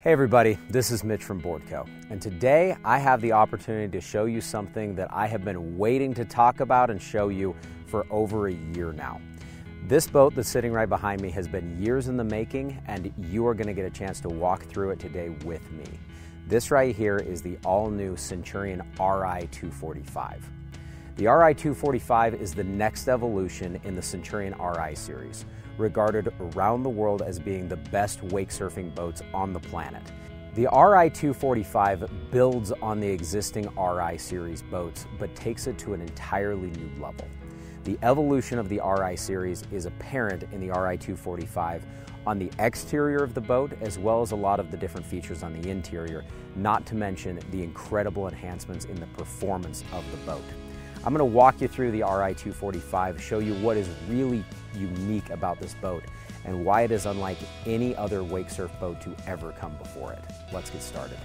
Hey everybody, this is Mitch from Boardco, and today I have the opportunity to show you something that I have been waiting to talk about and show you for over a year now. This boat that's sitting right behind me has been years in the making, and you are going to get a chance to walk through it today with me. This right here is the all new Centurion RI 245. The RI 245 is the next evolution in the Centurion RI series regarded around the world as being the best wake surfing boats on the planet. The RI 245 builds on the existing RI series boats, but takes it to an entirely new level. The evolution of the RI series is apparent in the RI 245 on the exterior of the boat, as well as a lot of the different features on the interior, not to mention the incredible enhancements in the performance of the boat. I'm going to walk you through the RI245, show you what is really unique about this boat and why it is unlike any other wake surf boat to ever come before it. Let's get started.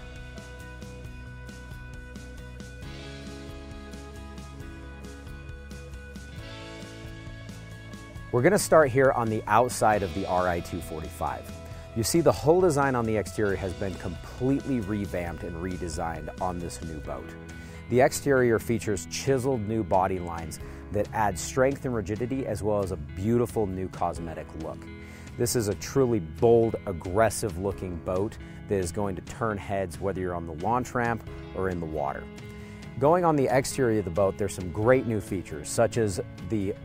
We're going to start here on the outside of the RI245. You see the whole design on the exterior has been completely revamped and redesigned on this new boat. The exterior features chiseled new body lines that add strength and rigidity as well as a beautiful new cosmetic look. This is a truly bold, aggressive looking boat that is going to turn heads whether you're on the launch ramp or in the water. Going on the exterior of the boat, there's some great new features such as the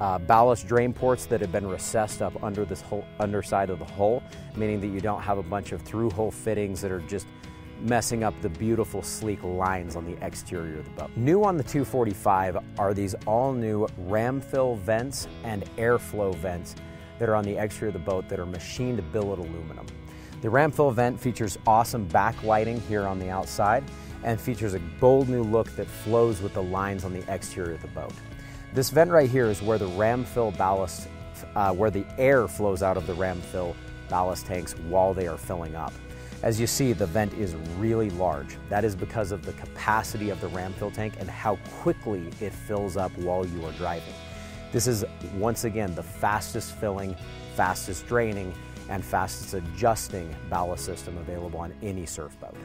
uh, ballast drain ports that have been recessed up under this whole underside of the hull, meaning that you don't have a bunch of through hole fittings that are just messing up the beautiful sleek lines on the exterior of the boat. New on the 245 are these all new ram fill vents and airflow vents that are on the exterior of the boat that are machined billet aluminum. The ram fill vent features awesome backlighting here on the outside and features a bold new look that flows with the lines on the exterior of the boat. This vent right here is where the ram fill ballast, uh, where the air flows out of the ram fill ballast tanks while they are filling up. As you see, the vent is really large. That is because of the capacity of the ram fill tank and how quickly it fills up while you are driving. This is, once again, the fastest filling, fastest draining, and fastest adjusting ballast system available on any surf boat.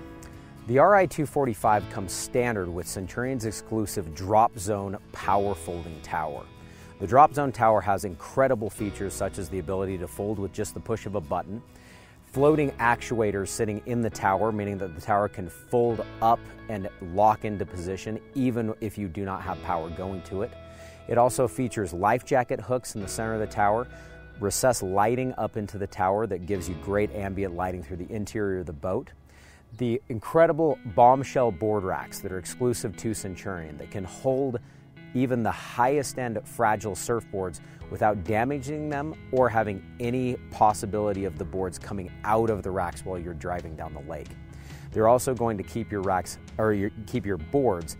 The RI-245 comes standard with Centurion's exclusive drop zone power folding tower. The drop zone tower has incredible features such as the ability to fold with just the push of a button, floating actuators sitting in the tower, meaning that the tower can fold up and lock into position even if you do not have power going to it. It also features life jacket hooks in the center of the tower, recessed lighting up into the tower that gives you great ambient lighting through the interior of the boat. The incredible bombshell board racks that are exclusive to Centurion that can hold even the highest end fragile surfboards without damaging them or having any possibility of the boards coming out of the racks while you're driving down the lake. They're also going to keep your racks or your, keep your boards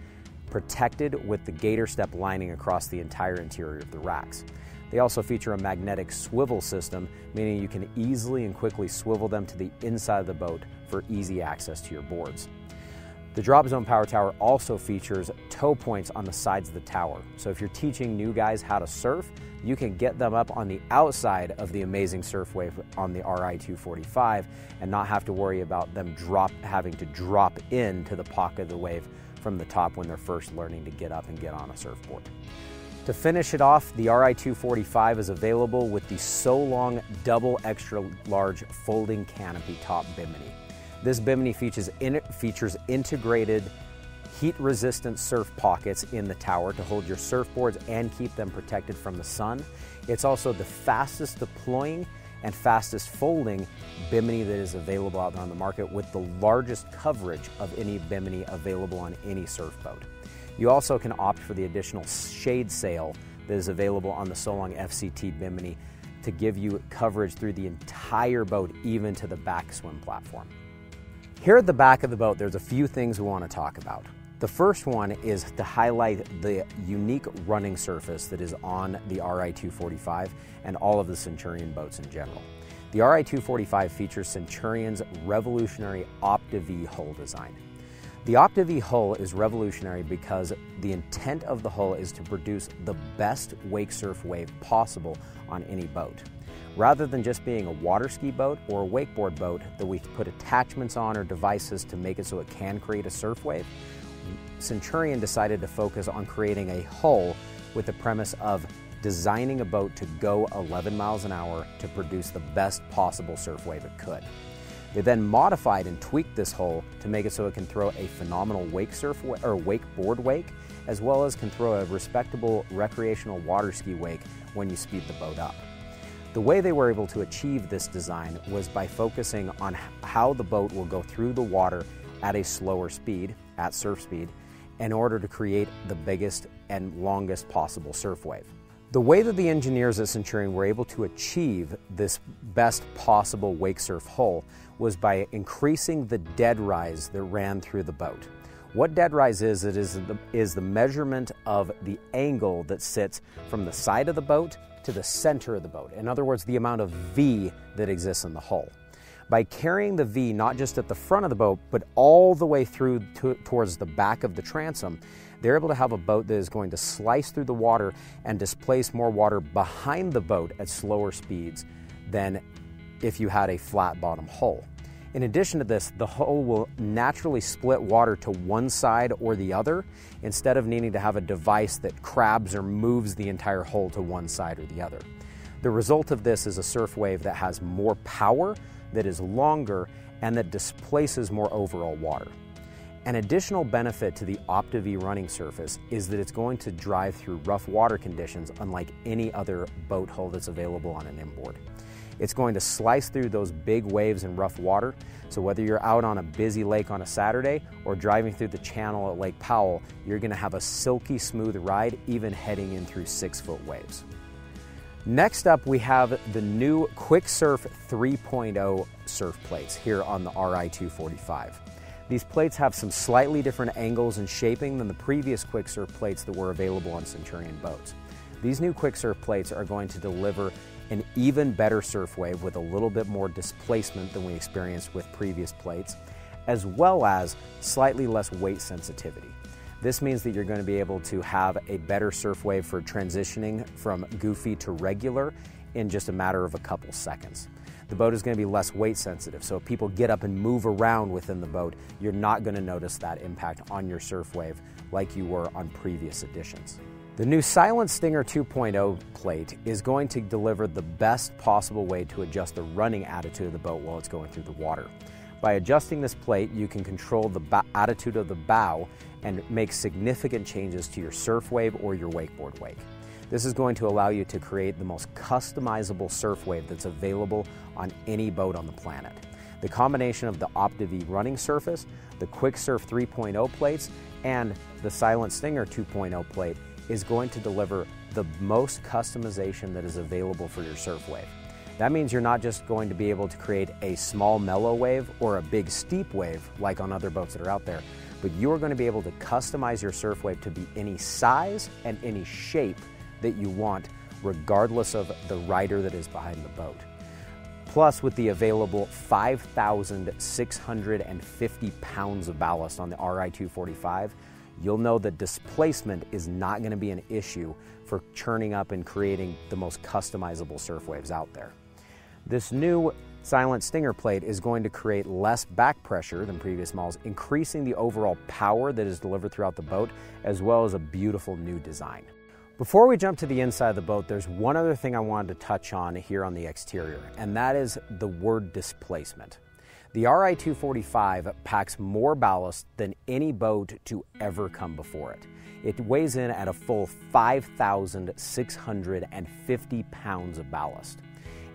protected with the gator step lining across the entire interior of the racks. They also feature a magnetic swivel system, meaning you can easily and quickly swivel them to the inside of the boat for easy access to your boards. The Drop Zone Power Tower also features tow points on the sides of the tower. So if you're teaching new guys how to surf, you can get them up on the outside of the amazing surf wave on the RI-245 and not have to worry about them drop having to drop into the pocket of the wave from the top when they're first learning to get up and get on a surfboard. To finish it off, the RI-245 is available with the So-Long double extra large folding canopy top bimini. This bimini features, in, features integrated heat-resistant surf pockets in the tower to hold your surfboards and keep them protected from the sun. It's also the fastest deploying and fastest folding bimini that is available out there on the market with the largest coverage of any bimini available on any surf boat. You also can opt for the additional shade sail that is available on the So-Long FCT bimini to give you coverage through the entire boat, even to the back swim platform. Here at the back of the boat, there's a few things we want to talk about. The first one is to highlight the unique running surface that is on the RI-245 and all of the Centurion boats in general. The RI-245 features Centurion's revolutionary OptiV hull design. The OptiV hull is revolutionary because the intent of the hull is to produce the best wake surf wave possible on any boat. Rather than just being a water ski boat or a wakeboard boat that we put attachments on or devices to make it so it can create a surf wave, Centurion decided to focus on creating a hull with the premise of designing a boat to go 11 miles an hour to produce the best possible surf wave it could. They then modified and tweaked this hull to make it so it can throw a phenomenal wake surf or wakeboard wake, as well as can throw a respectable recreational water ski wake when you speed the boat up. The way they were able to achieve this design was by focusing on how the boat will go through the water at a slower speed, at surf speed, in order to create the biggest and longest possible surf wave. The way that the engineers at Centurion were able to achieve this best possible wake surf hull was by increasing the dead rise that ran through the boat. What dead rise is, it is the, is the measurement of the angle that sits from the side of the boat to the center of the boat. In other words, the amount of V that exists in the hull. By carrying the V not just at the front of the boat, but all the way through to, towards the back of the transom, they're able to have a boat that is going to slice through the water and displace more water behind the boat at slower speeds than if you had a flat bottom hull. In addition to this, the hull will naturally split water to one side or the other instead of needing to have a device that crabs or moves the entire hull to one side or the other. The result of this is a surf wave that has more power, that is longer, and that displaces more overall water. An additional benefit to the OptiV running surface is that it's going to drive through rough water conditions unlike any other boat hull that's available on an inboard. It's going to slice through those big waves and rough water, so whether you're out on a busy lake on a Saturday or driving through the channel at Lake Powell, you're going to have a silky smooth ride even heading in through six foot waves. Next up, we have the new Quick Surf 3.0 surf plates here on the RI245. These plates have some slightly different angles and shaping than the previous Quicksurf plates that were available on Centurion boats. These new Quicksurf plates are going to deliver an even better surf wave with a little bit more displacement than we experienced with previous plates, as well as slightly less weight sensitivity. This means that you're going to be able to have a better surf wave for transitioning from goofy to regular in just a matter of a couple seconds the boat is going to be less weight sensitive. So if people get up and move around within the boat, you're not going to notice that impact on your surf wave like you were on previous editions. The new Silent Stinger 2.0 plate is going to deliver the best possible way to adjust the running attitude of the boat while it's going through the water. By adjusting this plate, you can control the attitude of the bow and make significant changes to your surf wave or your wakeboard wake. This is going to allow you to create the most customizable surf wave that's available on any boat on the planet. The combination of the OptiV running surface, the Quick Surf 3.0 plates, and the Silent Stinger 2.0 plate is going to deliver the most customization that is available for your surf wave. That means you're not just going to be able to create a small mellow wave or a big steep wave like on other boats that are out there, but you are going to be able to customize your surf wave to be any size and any shape that you want, regardless of the rider that is behind the boat. Plus, with the available 5,650 pounds of ballast on the RI-245, you'll know that displacement is not going to be an issue for churning up and creating the most customizable surf waves out there. This new Silent Stinger plate is going to create less back pressure than previous models, increasing the overall power that is delivered throughout the boat, as well as a beautiful new design. Before we jump to the inside of the boat, there's one other thing I wanted to touch on here on the exterior, and that is the word displacement. The RI-245 packs more ballast than any boat to ever come before it. It weighs in at a full 5,650 pounds of ballast.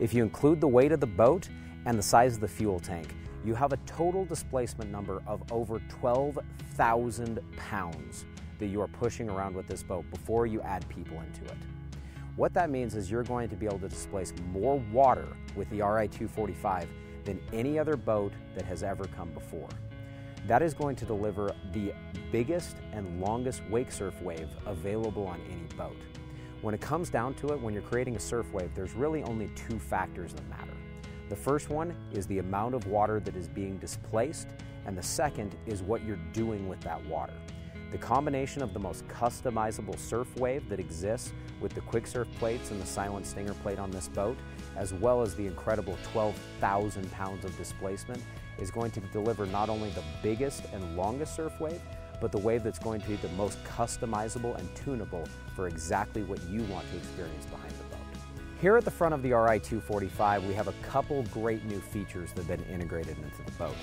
If you include the weight of the boat and the size of the fuel tank, you have a total displacement number of over 12,000 pounds that you are pushing around with this boat before you add people into it. What that means is you're going to be able to displace more water with the RI-245 than any other boat that has ever come before. That is going to deliver the biggest and longest wake surf wave available on any boat. When it comes down to it, when you're creating a surf wave, there's really only two factors that matter. The first one is the amount of water that is being displaced, and the second is what you're doing with that water. The combination of the most customizable surf wave that exists with the Quick Surf plates and the Silent Stinger plate on this boat as well as the incredible 12,000 pounds of displacement, is going to deliver not only the biggest and longest surf wave, but the wave that's going to be the most customizable and tunable for exactly what you want to experience behind the boat. Here at the front of the RI-245, we have a couple great new features that have been integrated into the boat.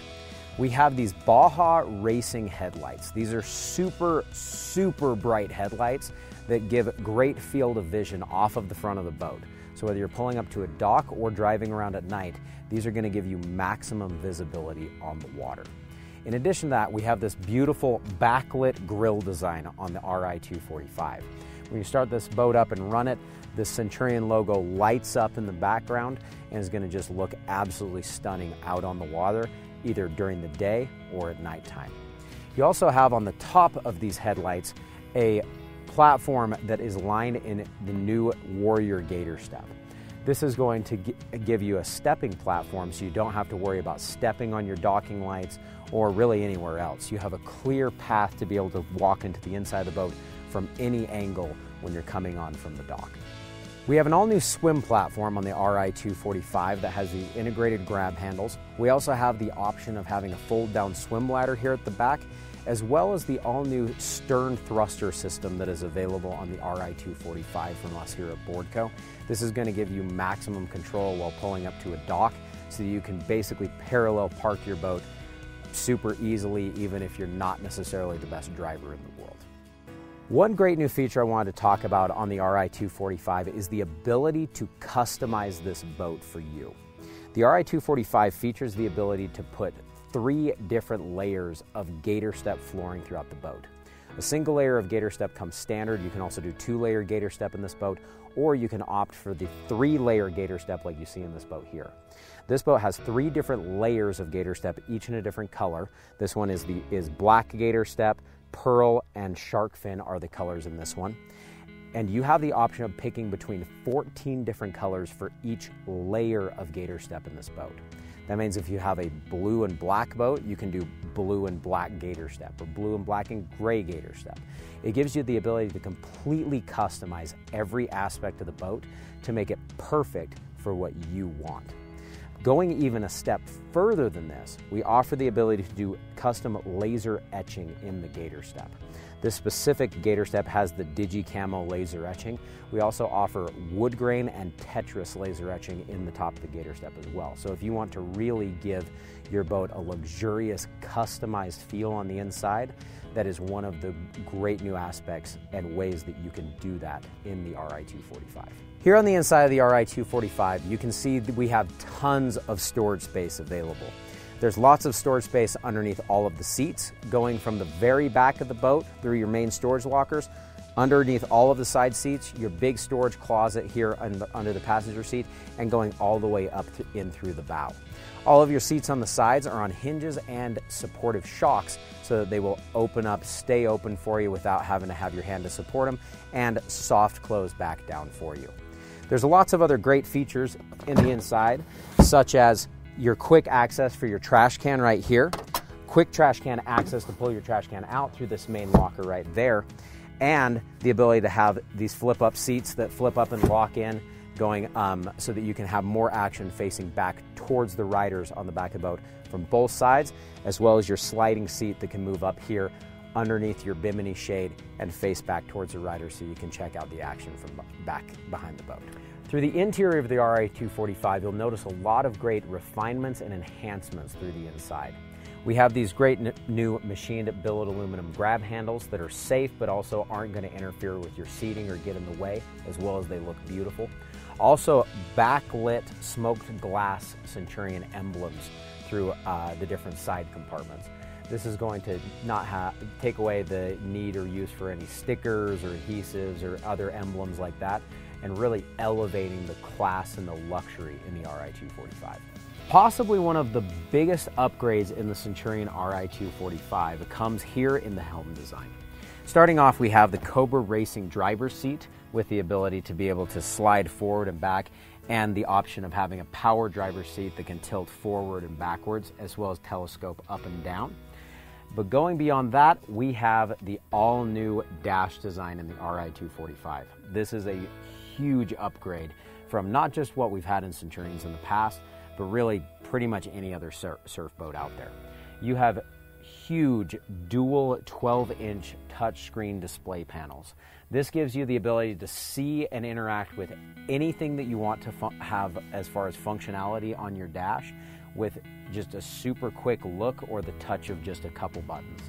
We have these Baja Racing headlights. These are super, super bright headlights that give great field of vision off of the front of the boat. So whether you're pulling up to a dock or driving around at night, these are going to give you maximum visibility on the water. In addition to that, we have this beautiful backlit grille design on the RI-245. When you start this boat up and run it, the Centurion logo lights up in the background and is going to just look absolutely stunning out on the water, either during the day or at nighttime. You also have on the top of these headlights a platform that is lined in the new Warrior Gator Step. This is going to give you a stepping platform so you don't have to worry about stepping on your docking lights or really anywhere else. You have a clear path to be able to walk into the inside of the boat from any angle when you're coming on from the dock. We have an all-new swim platform on the RI-245 that has the integrated grab handles. We also have the option of having a fold-down swim ladder here at the back as well as the all-new stern thruster system that is available on the RI-245 from us here at Boardco. This is going to give you maximum control while pulling up to a dock so you can basically parallel park your boat super easily even if you're not necessarily the best driver in the world. One great new feature I wanted to talk about on the RI-245 is the ability to customize this boat for you. The RI-245 features the ability to put three different layers of gator step flooring throughout the boat. A single layer of gator step comes standard. You can also do two layer gator step in this boat, or you can opt for the three layer gator step like you see in this boat here. This boat has three different layers of gator step, each in a different color. This one is the is black gator step, pearl, and shark fin are the colors in this one. And you have the option of picking between 14 different colors for each layer of gator step in this boat. That means if you have a blue and black boat, you can do blue and black gator step or blue and black and gray gator step. It gives you the ability to completely customize every aspect of the boat to make it perfect for what you want. Going even a step further than this, we offer the ability to do custom laser etching in the gator step. This specific gator step has the DigiCamo laser etching. We also offer wood grain and Tetris laser etching in the top of the gator step as well. So if you want to really give your boat a luxurious, customized feel on the inside, that is one of the great new aspects and ways that you can do that in the RI-245. Here on the inside of the RI-245, you can see that we have tons of storage space available. There's lots of storage space underneath all of the seats, going from the very back of the boat through your main storage lockers, underneath all of the side seats, your big storage closet here under the passenger seat, and going all the way up in through the bow. All of your seats on the sides are on hinges and supportive shocks so that they will open up, stay open for you without having to have your hand to support them, and soft close back down for you. There's lots of other great features in the inside, such as your quick access for your trash can right here, quick trash can access to pull your trash can out through this main locker right there, and the ability to have these flip up seats that flip up and lock in going um, so that you can have more action facing back towards the riders on the back of the boat from both sides, as well as your sliding seat that can move up here underneath your bimini shade and face back towards the rider so you can check out the action from back behind the boat. Through the interior of the RI245, you'll notice a lot of great refinements and enhancements through the inside. We have these great new machined billet aluminum grab handles that are safe but also aren't going to interfere with your seating or get in the way, as well as they look beautiful. Also, backlit smoked glass Centurion emblems through uh, the different side compartments. This is going to not take away the need or use for any stickers or adhesives or other emblems like that and really elevating the class and the luxury in the RI-245. Possibly one of the biggest upgrades in the Centurion RI-245 comes here in the helm design. Starting off, we have the Cobra Racing driver's seat with the ability to be able to slide forward and back and the option of having a power driver's seat that can tilt forward and backwards as well as telescope up and down. But going beyond that, we have the all new dash design in the RI-245. This is a huge upgrade from not just what we've had in Centurions in the past, but really pretty much any other sur- surf boat out there. You have huge dual 12 inch touchscreen display panels. This gives you the ability to see and interact with anything that you want to have as far as functionality on your dash with just a super quick look or the touch of just a couple buttons.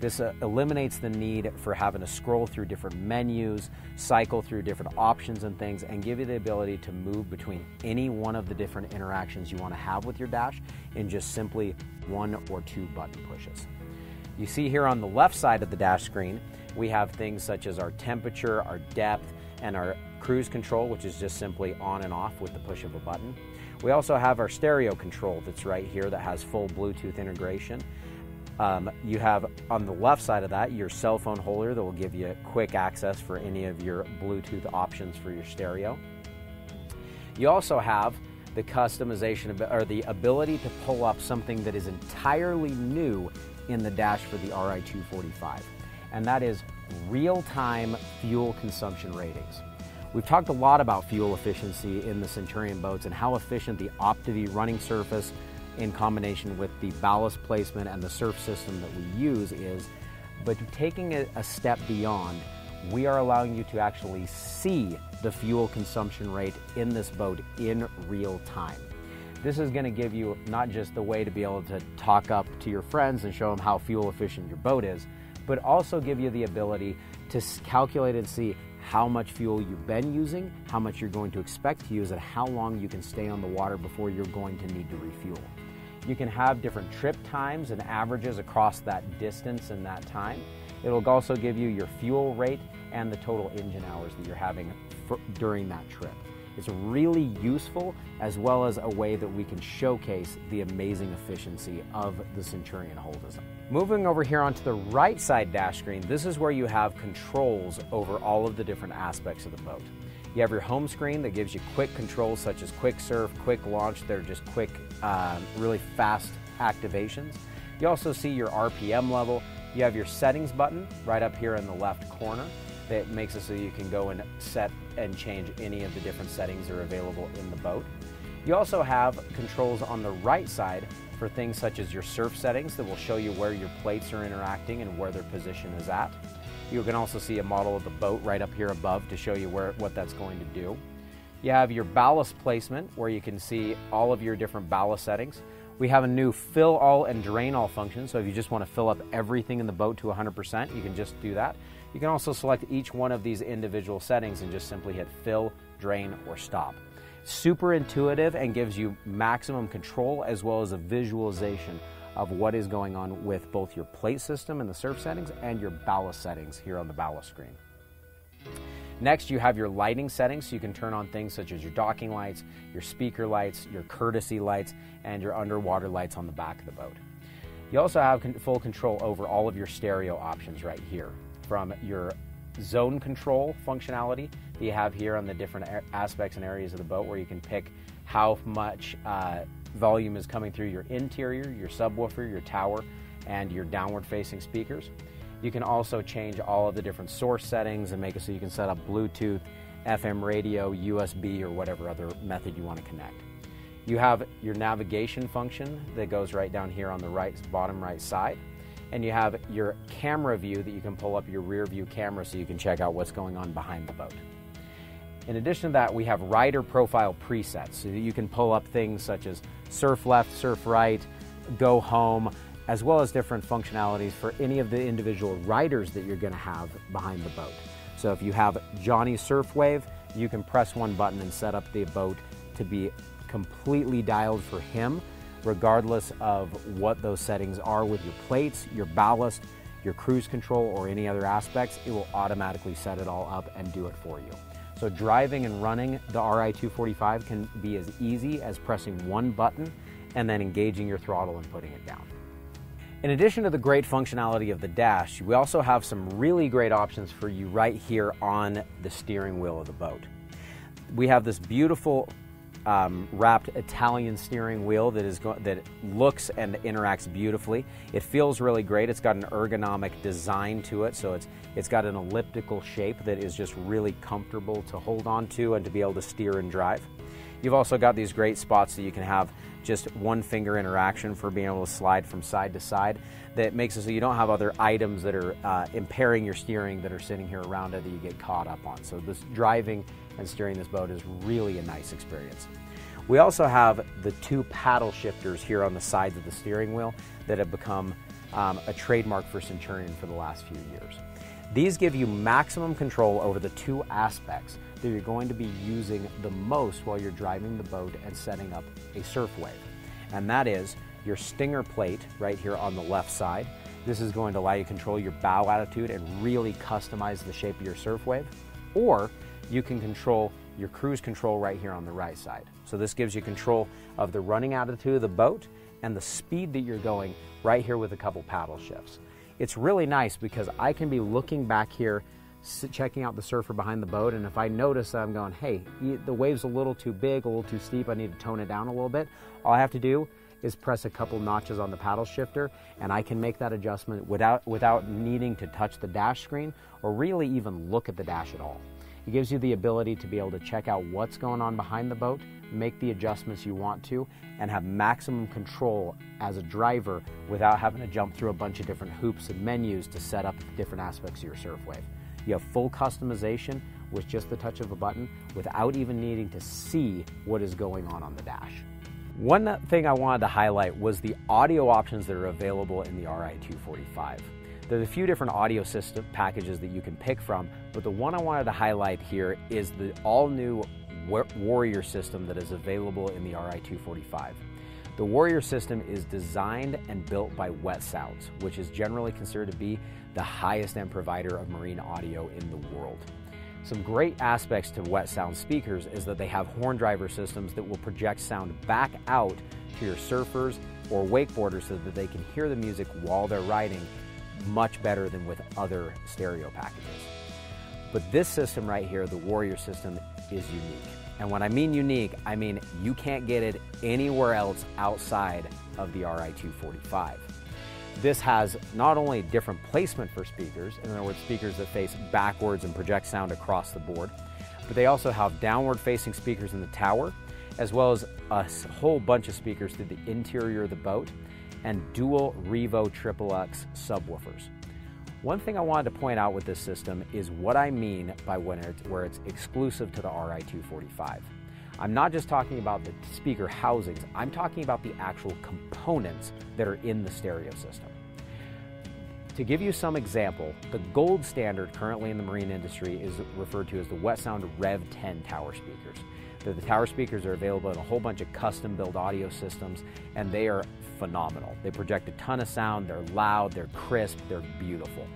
This uh, eliminates the need for having to scroll through different menus, cycle through different options and things, and give you the ability to move between any one of the different interactions you want to have with your dash in just simply one or two button pushes. You see here on the left side of the dash screen, we have things such as our temperature, our depth, and our cruise control, which is just simply on and off with the push of a button. We also have our stereo control that's right here that has full Bluetooth integration. Um, you have on the left side of that your cell phone holder that will give you quick access for any of your Bluetooth options for your stereo. You also have the customization or the ability to pull up something that is entirely new in the dash for the RI245, and that is real time fuel consumption ratings. We've talked a lot about fuel efficiency in the Centurion boats and how efficient the OptiV running surface in combination with the ballast placement and the surf system that we use is, but taking it a step beyond, we are allowing you to actually see the fuel consumption rate in this boat in real time. This is going to give you not just the way to be able to talk up to your friends and show them how fuel efficient your boat is, but also give you the ability to calculate and see how much fuel you've been using, how much you're going to expect to use, and how long you can stay on the water before you're going to need to refuel. You can have different trip times and averages across that distance and that time. It'll also give you your fuel rate and the total engine hours that you're having for, during that trip. It's really useful as well as a way that we can showcase the amazing efficiency of the Centurion design. Moving over here onto the right side dash screen, this is where you have controls over all of the different aspects of the boat. You have your home screen that gives you quick controls such as quick surf, quick launch. They're just quick, um, really fast activations. You also see your RPM level. You have your settings button right up here in the left corner that makes it so you can go and set and change any of the different settings that are available in the boat. You also have controls on the right side for things such as your surf settings that will show you where your plates are interacting and where their position is at. You can also see a model of the boat right up here above to show you where, what that's going to do. You have your ballast placement where you can see all of your different ballast settings. We have a new fill all and drain all function, so if you just want to fill up everything in the boat to 100%, you can just do that. You can also select each one of these individual settings and just simply hit fill, drain, or stop. Super intuitive and gives you maximum control as well as a visualization of what is going on with both your plate system and the surf settings and your ballast settings here on the ballast screen. Next, you have your lighting settings, so you can turn on things such as your docking lights, your speaker lights, your courtesy lights, and your underwater lights on the back of the boat. You also have full control over all of your stereo options right here from your zone control functionality that you have here on the different aspects and areas of the boat where you can pick how much uh, volume is coming through your interior, your subwoofer, your tower, and your downward facing speakers. You can also change all of the different source settings and make it so you can set up Bluetooth, FM radio, USB, or whatever other method you want to connect. You have your navigation function that goes right down here on the right bottom right side and you have your camera view that you can pull up your rear view camera so you can check out what's going on behind the boat. In addition to that, we have rider profile presets so you can pull up things such as surf left, surf right, go home, as well as different functionalities for any of the individual riders that you're going to have behind the boat. So if you have Johnny Surfwave, you can press one button and set up the boat to be completely dialed for him regardless of what those settings are with your plates, your ballast, your cruise control, or any other aspects, it will automatically set it all up and do it for you. So driving and running the RI245 can be as easy as pressing one button and then engaging your throttle and putting it down. In addition to the great functionality of the dash, we also have some really great options for you right here on the steering wheel of the boat. We have this beautiful um, wrapped Italian steering wheel that is that looks and interacts beautifully. It feels really great. It's got an ergonomic design to it, so it's it's got an elliptical shape that is just really comfortable to hold on to and to be able to steer and drive. You've also got these great spots that you can have just one finger interaction for being able to slide from side to side that makes it so you don't have other items that are uh, impairing your steering that are sitting here around it that you get caught up on. So this driving and steering this boat is really a nice experience. We also have the two paddle shifters here on the sides of the steering wheel that have become um, a trademark for Centurion for the last few years. These give you maximum control over the two aspects that you're going to be using the most while you're driving the boat and setting up a surf wave. And that is your stinger plate right here on the left side. This is going to allow you to control your bow attitude and really customize the shape of your surf wave. Or you can control your cruise control right here on the right side. So this gives you control of the running attitude of the boat and the speed that you're going right here with a couple paddle shifts. It's really nice because I can be looking back here checking out the surfer behind the boat and if I notice that I'm going, hey, the wave's a little too big, a little too steep, I need to tone it down a little bit, all I have to do is press a couple notches on the paddle shifter and I can make that adjustment without, without needing to touch the dash screen or really even look at the dash at all. It gives you the ability to be able to check out what's going on behind the boat, make the adjustments you want to, and have maximum control as a driver without having to jump through a bunch of different hoops and menus to set up different aspects of your surf wave. You have full customization with just the touch of a button without even needing to see what is going on on the dash. One thing I wanted to highlight was the audio options that are available in the RI245. There's a few different audio system packages that you can pick from, but the one I wanted to highlight here is the all new Warrior system that is available in the RI245. The Warrior system is designed and built by Wet Sounds, which is generally considered to be the highest end provider of marine audio in the world. Some great aspects to Wet Sound speakers is that they have horn driver systems that will project sound back out to your surfers or wakeboarders so that they can hear the music while they're riding much better than with other stereo packages. But this system right here, the Warrior system, is unique. And when I mean unique, I mean you can't get it anywhere else outside of the RI245. This has not only different placement for speakers, in other words, speakers that face backwards and project sound across the board, but they also have downward facing speakers in the tower, as well as a whole bunch of speakers through the interior of the boat, and dual Revo Triple X subwoofers. One thing I wanted to point out with this system is what I mean by when it's, where it's exclusive to the RI245. I'm not just talking about the speaker housings, I'm talking about the actual components that are in the stereo system. To give you some example, the gold standard currently in the marine industry is referred to as the Wet Sound Rev 10 tower speakers. The, the tower speakers are available in a whole bunch of custom built audio systems and they are phenomenal. They project a ton of sound, they're loud, they're crisp, they're beautiful.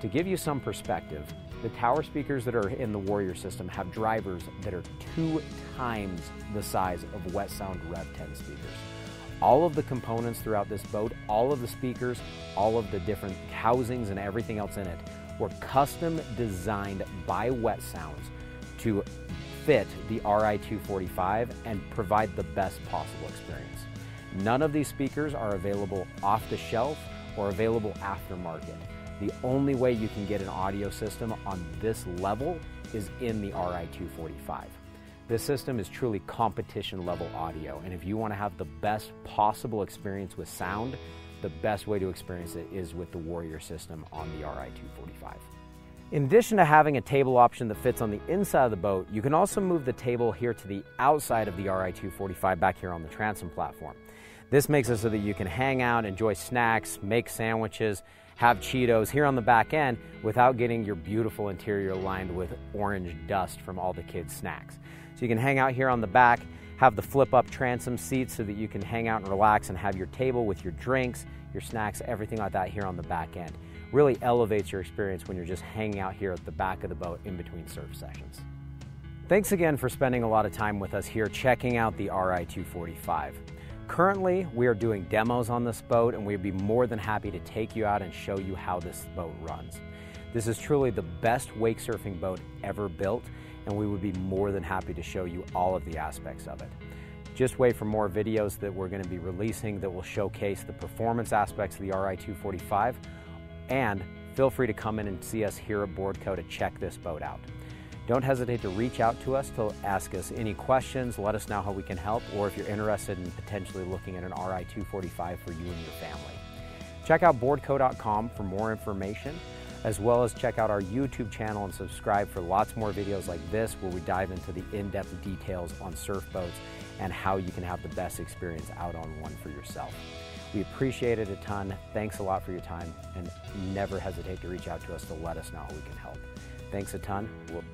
To give you some perspective, the tower speakers that are in the Warrior system have drivers that are two times the size of Wet Sound Rev 10 speakers. All of the components throughout this boat, all of the speakers, all of the different housings and everything else in it were custom designed by Wet Sounds to fit the RI245 and provide the best possible experience. None of these speakers are available off the shelf or available aftermarket. The only way you can get an audio system on this level is in the RI245. This system is truly competition level audio, and if you want to have the best possible experience with sound, the best way to experience it is with the Warrior system on the RI245. In addition to having a table option that fits on the inside of the boat, you can also move the table here to the outside of the RI245 back here on the transom platform. This makes it so that you can hang out, enjoy snacks, make sandwiches, have Cheetos here on the back end without getting your beautiful interior lined with orange dust from all the kids' snacks. So you can hang out here on the back, have the flip up transom seats so that you can hang out and relax and have your table with your drinks, your snacks, everything like that here on the back end. Really elevates your experience when you're just hanging out here at the back of the boat in between surf sessions. Thanks again for spending a lot of time with us here checking out the RI245. Currently, we are doing demos on this boat and we'd be more than happy to take you out and show you how this boat runs. This is truly the best wake surfing boat ever built and we would be more than happy to show you all of the aspects of it. Just wait for more videos that we're going to be releasing that will showcase the performance aspects of the RI-245 and feel free to come in and see us here at Boardco to check this boat out. Don't hesitate to reach out to us to ask us any questions, let us know how we can help, or if you're interested in potentially looking at an RI-245 for you and your family. Check out boardco.com for more information, as well as check out our YouTube channel and subscribe for lots more videos like this where we dive into the in-depth details on surf boats and how you can have the best experience out on one for yourself. We appreciate it a ton. Thanks a lot for your time and never hesitate to reach out to us to let us know how we can help. Thanks a ton. We'll